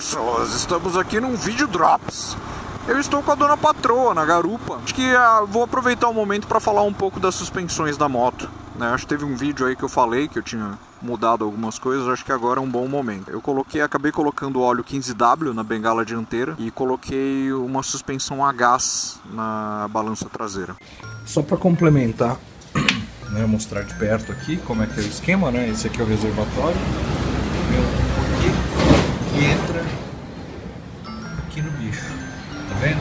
pessoas, estamos aqui num vídeo drops. Eu estou com a dona patroa na garupa. Acho que ah, vou aproveitar o momento para falar um pouco das suspensões da moto. Né? Acho que teve um vídeo aí que eu falei que eu tinha mudado algumas coisas, acho que agora é um bom momento. Eu coloquei, acabei colocando óleo 15W na bengala dianteira e coloquei uma suspensão a gás na balança traseira. Só para complementar, né, mostrar de perto aqui como é que é o esquema, né? Esse aqui é o reservatório. E entra aqui no bicho. Tá vendo?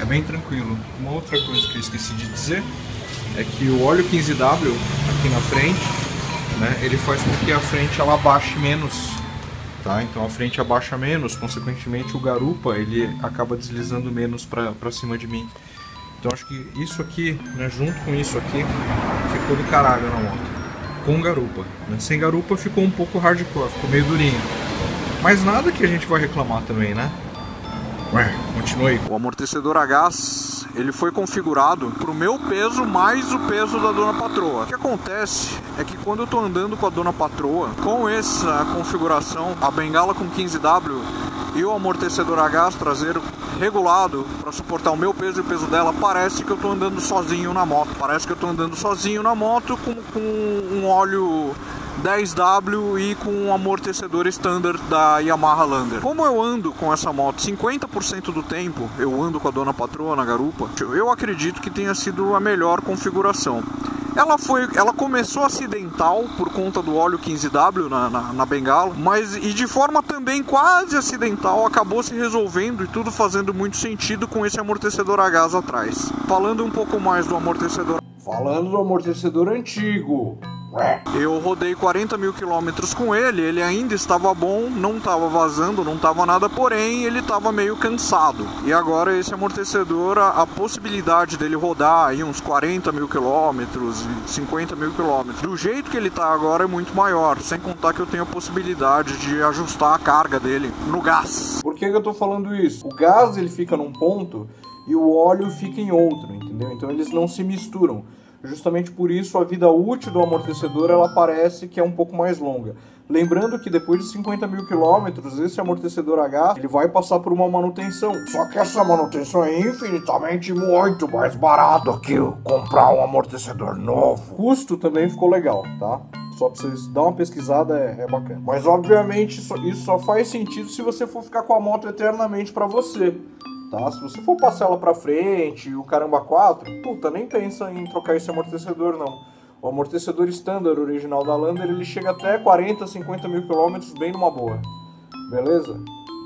É bem tranquilo. Uma outra coisa que eu esqueci de dizer é que o óleo 15W aqui na frente, né, ele faz com que a frente ela abaixe menos, tá? Então a frente abaixa menos, consequentemente o garupa ele acaba deslizando menos para cima de mim. Então acho que isso aqui, né, junto com isso aqui, ficou do caralho na moto. Com garupa. Né? Sem garupa ficou um pouco hardcore, ficou meio durinho. Mas nada que a gente vai reclamar também, né? Ué, continue. O amortecedor a gás ele foi configurado para o meu peso mais o peso da dona patroa. O que acontece é que quando eu estou andando com a dona patroa, com essa configuração, a bengala com 15W e o amortecedor a gás traseiro regulado para suportar o meu peso e o peso dela, parece que eu estou andando sozinho na moto. Parece que eu estou andando sozinho na moto com, com um óleo 10W e com um amortecedor standard da Yamaha Lander. Como eu ando com essa moto 50% do tempo, eu ando com a dona patroa na garupa, eu acredito que tenha sido a melhor configuração. Ela foi, ela começou acidental por conta do óleo 15W na, na, na, bengala, mas e de forma também quase acidental acabou se resolvendo e tudo fazendo muito sentido com esse amortecedor a gás atrás. Falando um pouco mais do amortecedor. Falando do amortecedor antigo, eu rodei 40 mil quilômetros com ele, ele ainda estava bom, não estava vazando, não estava nada, porém ele estava meio cansado. E agora esse amortecedor, a, a, possibilidade dele rodar aí uns 40 mil quilômetros, 50 mil quilômetros, do jeito que ele está agora é muito maior, sem contar que eu tenho a possibilidade de ajustar a carga dele no gás. Por que, que eu estou falando isso? O gás ele fica num ponto e o óleo fica em outro, entendeu? Então eles não se misturam. Justamente por isso a vida útil do amortecedor ela parece que é um pouco mais longa. Lembrando que depois de 50 mil quilômetros, esse amortecedor gás ele vai passar por uma manutenção. Só que essa manutenção é infinitamente muito mais barata que comprar um amortecedor novo. O custo também ficou legal, tá? Só pra vocês dar uma pesquisada é, é bacana. Mas obviamente isso, isso só faz sentido se você for ficar com a moto eternamente para você. Tá? Se você for passar ela para frente, o caramba 4, puta, nem pensa em trocar esse amortecedor não. O amortecedor standard original da Lander ele chega até 40, 50 mil quilômetros bem numa boa. Beleza?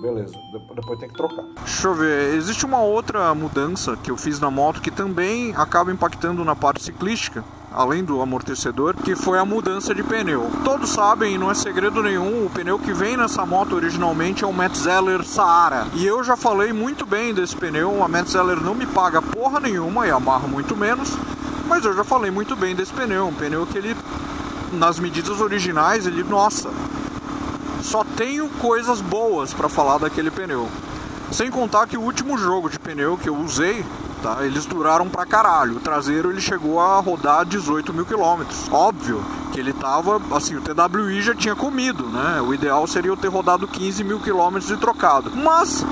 Beleza, depois tem que trocar. Deixa eu ver, existe uma outra mudança que eu fiz na moto que também acaba impactando na parte ciclística além do amortecedor, que foi a mudança de pneu. Todos sabem, não é segredo nenhum, o pneu que vem nessa moto originalmente é o Metzeler Saara. E eu já falei muito bem desse pneu, a Metzeler não me paga porra nenhuma e amarra muito menos, mas eu já falei muito bem desse pneu, um pneu que ele nas medidas originais, ele, nossa, só tenho coisas boas para falar daquele pneu. Sem contar que o último jogo de pneu que eu usei tá? Eles duraram pra caralho. O traseiro ele chegou a rodar 18 mil quilômetros. Óbvio que ele tava, assim, o TWI já tinha comido, né? O ideal seria eu ter rodado 15 mil quilômetros e trocado. Mas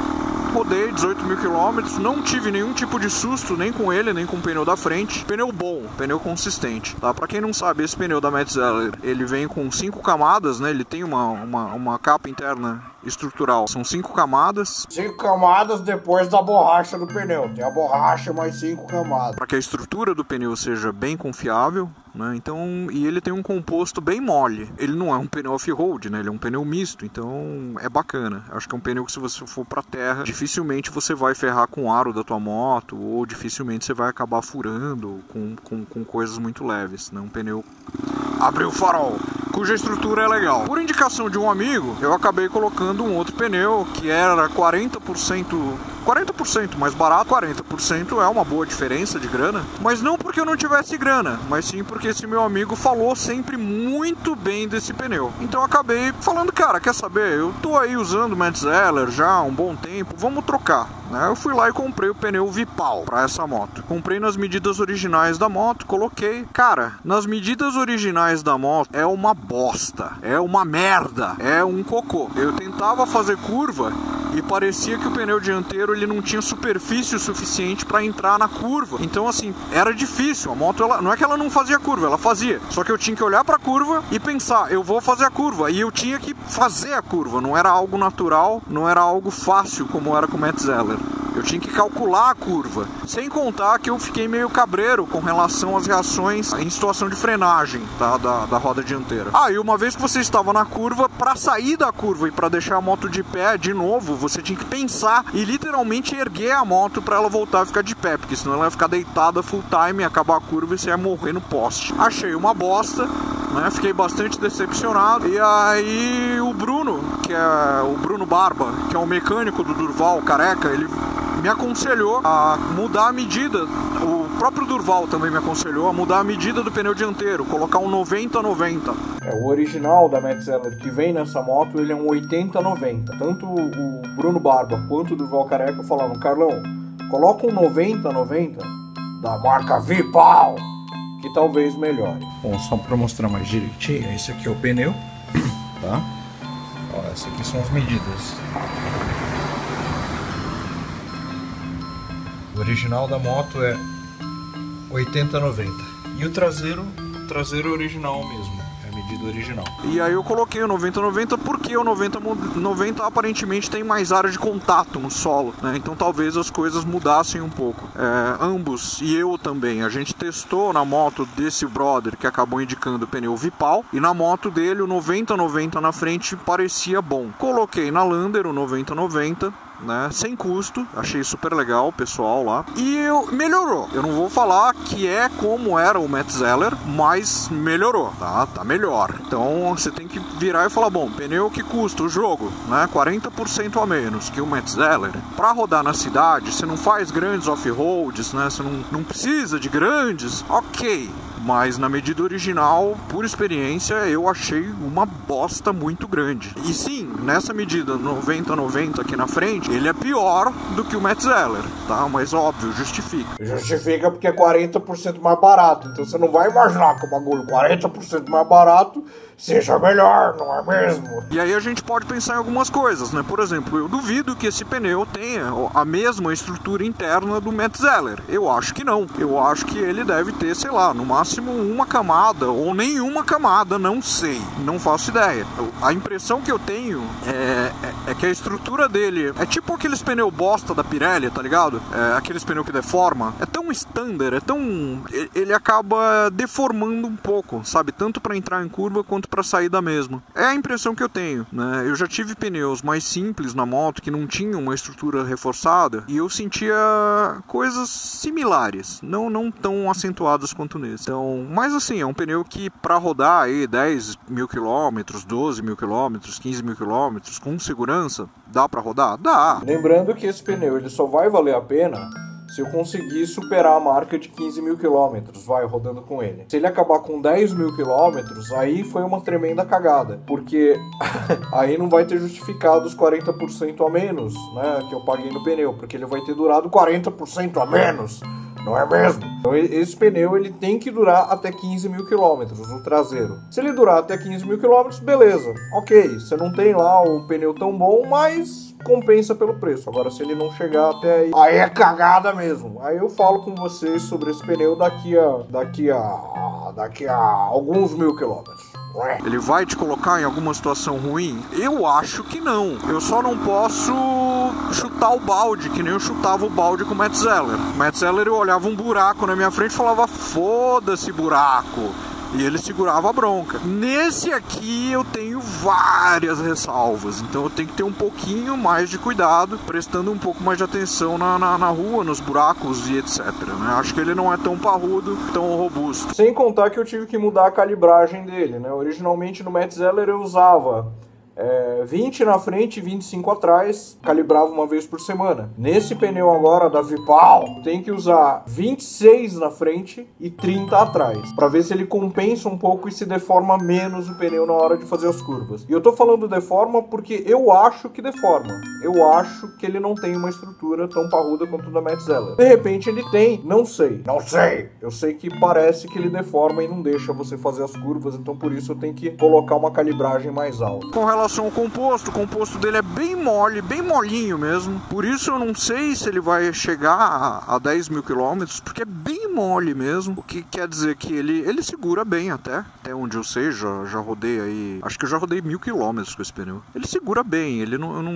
rodei 18 mil quilômetros, não tive nenhum tipo de susto, nem com ele, nem com o pneu da frente. Pneu bom, pneu consistente, tá? Pra quem não sabe, esse pneu da Metzeler, ele vem com cinco camadas, né? Ele tem uma, uma, uma capa interna estrutural. São cinco camadas. Cinco camadas depois da borracha do pneu. Tem a borracha mais cinco camadas. Para que a estrutura do pneu seja bem confiável, né? Então, e ele tem um composto bem mole. Ele não é um pneu off-road, né? Ele é um pneu misto, então é bacana. Acho que é um pneu que se você for para terra, dificilmente você vai ferrar com o aro da tua moto ou dificilmente você vai acabar furando com, com, com coisas muito leves, né? Um pneu abriu o farol cuja estrutura é legal. Por indicação de um amigo, eu acabei colocando um outro pneu que era 40% 40% mais barato, 40% é uma boa diferença de grana, mas não por porque eu não tivesse grana, mas sim porque esse meu amigo falou sempre muito bem desse pneu. Então acabei falando, cara, quer saber? Eu tô aí usando o Metzeler já há um bom tempo, vamos trocar. Né? Eu fui lá e comprei o pneu Vipal para essa moto. Comprei nas medidas originais da moto, coloquei. Cara, nas medidas originais da moto é uma bosta, é uma merda, é um cocô. Eu tentava fazer curva e parecia que o pneu dianteiro ele não tinha superfície suficiente para entrar na curva. Então assim, era difícil. A moto ela, não é que ela não fazia curva, ela fazia. Só que eu tinha que olhar para a curva e pensar, eu vou fazer a curva e eu tinha que fazer a curva, não era algo natural, não era algo fácil como era com o Matt Zeller. Eu tinha que calcular a curva. Sem contar que eu fiquei meio cabreiro com relação às reações em situação de frenagem tá, da, da roda dianteira. Ah, e uma vez que você estava na curva, para sair da curva e para deixar a moto de pé de novo, você tinha que pensar e literalmente erguer a moto para ela voltar a ficar de pé, porque senão ela ia ficar deitada full time, acabar a curva e você ia morrer no poste. Achei uma bosta, né? Fiquei bastante decepcionado. E aí o Bruno, que é o Bruno Barba, que é o mecânico do Durval Careca, ele me aconselhou a mudar a medida. O próprio Durval também me aconselhou a mudar a medida do pneu dianteiro, colocar um 90-90. É, o original da Metzeler que vem nessa moto, ele é um 80-90. Tanto o Bruno Barba quanto o Durval Careca falaram, Carlão, coloca um 90-90 da marca Vipal, que talvez melhore. Bom, só para mostrar mais direitinho, esse aqui é o pneu, tá? Ó, essas aqui são as medidas. O original da moto é 80-90. E o traseiro, o traseiro original mesmo. É a medida original. E aí eu coloquei o 90-90 porque o 90-90 aparentemente tem mais área de contato no solo, né? Então talvez as coisas mudassem um pouco. É, ambos, e eu também, a gente testou na moto desse brother que acabou indicando o pneu Vipal, e na moto dele o 90-90 na frente parecia bom. Coloquei na Lander o 90-90 né? Sem custo, achei super legal o pessoal lá. E melhorou. Eu não vou falar que é como era o Matt Zeller, mas melhorou, tá? Tá melhor. Então você tem que virar e falar: bom, pneu que custa o jogo, né? 40% a menos que o Matt Zeller. Pra rodar na cidade, você não faz grandes off-roads, né? Você não, não precisa de grandes. Ok, mas na medida original, por experiência, eu achei uma bosta muito grande. E sim, nessa medida 90-90 aqui na frente, ele é pior do que o Metzeler, tá? Mas óbvio, justifica. Justifica porque é 40% mais barato. Então você não vai imaginar que o bagulho 40% mais barato seja melhor, não é mesmo? E aí a gente pode pensar em algumas coisas, né? Por exemplo, eu duvido que esse pneu tenha a mesma estrutura interna do Metzeler. Eu acho que não. Eu acho que ele deve ter, sei lá, no máximo uma camada ou nenhuma camada, não sei. Não faço ideia. A impressão que eu tenho é, é, é que a estrutura dele é tipo aqueles pneu bosta da Pirelli, tá ligado? É, aqueles pneu que deforma. É tão standard, é tão. Ele acaba deformando um pouco, sabe? Tanto para entrar em curva quanto para sair da mesma. É a impressão que eu tenho, né? Eu já tive pneus mais simples na moto que não tinham uma estrutura reforçada e eu sentia coisas similares, não não tão acentuadas quanto nesse. Então, mas assim, é um pneu que para rodar aí 10 mil quilômetros, 12 mil quilômetros, 15 mil quilômetros com segurança, dá para rodar? Dá. Lembrando que esse pneu ele só vai valer a pena se eu conseguir superar a marca de 15 mil quilômetros, vai, rodando com ele. Se ele acabar com 10 mil quilômetros, aí foi uma tremenda cagada, porque aí não vai ter justificado os 40% a menos, né, que eu paguei no pneu, porque ele vai ter durado 40% a menos não é mesmo? Então esse pneu ele tem que durar até 15 mil quilômetros, o traseiro. Se ele durar até 15 mil quilômetros, beleza, ok. Você não tem lá o pneu tão bom, mas compensa pelo preço. Agora, se ele não chegar até aí, aí é cagada mesmo. Aí eu falo com vocês sobre esse pneu daqui a daqui a daqui a alguns mil quilômetros. Ele vai te colocar em alguma situação ruim? Eu acho que não. Eu só não posso chutar o balde, que nem eu chutava o balde com o Matt Zeller. O Matt Zeller eu olhava um buraco na minha frente e falava: foda-se buraco e ele segurava a bronca. Nesse aqui eu tenho várias ressalvas, então eu tenho que ter um pouquinho mais de cuidado, prestando um pouco mais de atenção na, na, na rua, nos buracos e etc. Né? Acho que ele não é tão parrudo, tão robusto. Sem contar que eu tive que mudar a calibragem dele, né? Originalmente no Metzeler eu usava é, 20 na frente e 25 atrás, calibrava uma vez por semana. Nesse pneu agora da Vipal, tem que usar 26 na frente e 30 atrás, para ver se ele compensa um pouco e se deforma menos o pneu na hora de fazer as curvas. E eu tô falando deforma porque eu acho que deforma. Eu acho que ele não tem uma estrutura tão parruda quanto o da Matt Zeller. De repente ele tem, não sei. Não sei. Eu sei que parece que ele deforma e não deixa você fazer as curvas, então por isso eu tenho que colocar uma calibragem mais alta. Com relação ao composto, o composto dele é bem mole, bem molinho mesmo. Por isso eu não sei se ele vai chegar a, a 10 mil quilômetros, porque é bem mole mesmo. O que quer dizer que ele, ele segura bem até. Até onde eu sei, já, já rodei aí. Acho que eu já rodei mil quilômetros com esse pneu. Ele segura bem, ele não, não.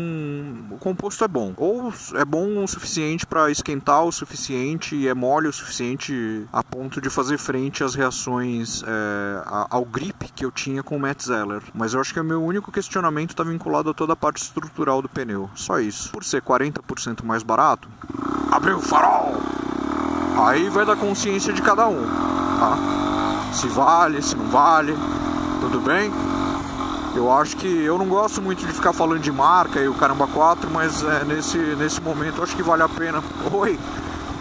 O composto é bom. Ou é bom o suficiente para esquentar o suficiente e é mole o suficiente a ponto de fazer frente às reações é, ao grip que eu tinha com o Matt Zeller. Mas eu acho que o meu único questionamento está vinculado a toda a parte estrutural do pneu. Só isso. Por ser 40% mais barato, abriu o farol! Aí vai da consciência de cada um, tá? Se vale, se não vale, tudo bem? Eu acho que eu não gosto muito de ficar falando de marca e o caramba 4, mas é, nesse, nesse momento acho que vale a pena. Oi!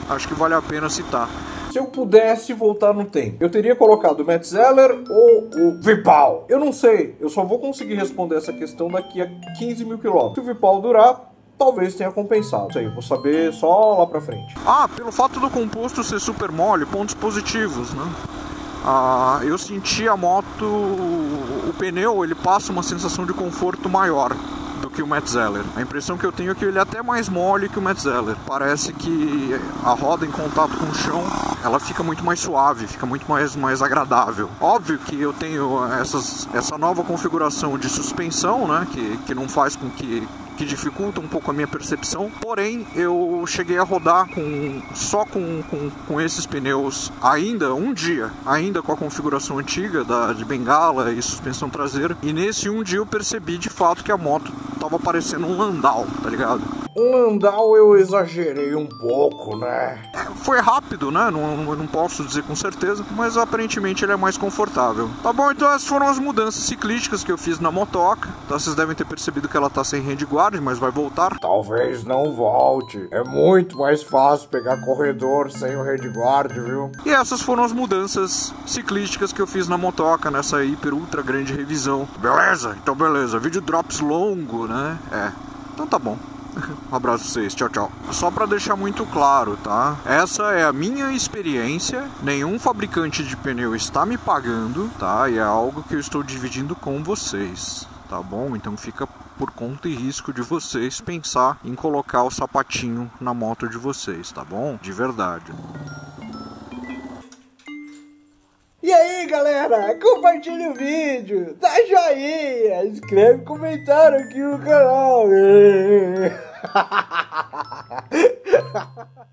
Acho que vale a pena citar. Se eu pudesse voltar no tempo, eu teria colocado o Matt Zeller ou o Vipal? Eu não sei. Eu só vou conseguir responder essa questão daqui a 15 mil quilômetros. Se o Vipal durar, talvez tenha compensado. Isso aí, vou saber só lá pra frente. Ah, pelo fato do composto ser super mole, pontos positivos, né? Ah, eu senti a moto, o pneu, ele passa uma sensação de conforto maior do que o Matt Zeller. A impressão que eu tenho é que ele é até mais mole que o Matt Zeller. Parece que a roda em contato com o chão, ela fica muito mais suave, fica muito mais, mais agradável. Óbvio que eu tenho essas, essa nova configuração de suspensão, né, que, que não faz com que que dificulta um pouco a minha percepção. Porém, eu cheguei a rodar com só com, com, com esses pneus ainda um dia, ainda com a configuração antiga da, de bengala e suspensão traseira. E nesse um dia eu percebi de fato que a moto tava parecendo um Landau, tá ligado? Um Landau eu exagerei um pouco, né? Foi rápido, né? Não, não posso dizer com certeza, mas aparentemente ele é mais confortável. Tá bom, então essas foram as mudanças ciclísticas que eu fiz na motoca. Então vocês devem ter percebido que ela tá sem handguard, mas vai voltar. Talvez não volte. É muito mais fácil pegar corredor sem o handguard, viu? E essas foram as mudanças ciclísticas que eu fiz na motoca nessa hiper ultra grande revisão. Beleza? Então beleza. Vídeo drops longo, né? É. Então tá bom. Um abraço pra vocês, tchau, tchau. Só para deixar muito claro, tá? Essa é a minha experiência. Nenhum fabricante de pneu está me pagando, tá? E é algo que eu estou dividindo com vocês, tá bom? Então fica por conta e risco de vocês pensar em colocar o sapatinho na moto de vocês, tá bom? De verdade. Galera, compartilha o vídeo, dá joinha, escreve comentário aqui no canal.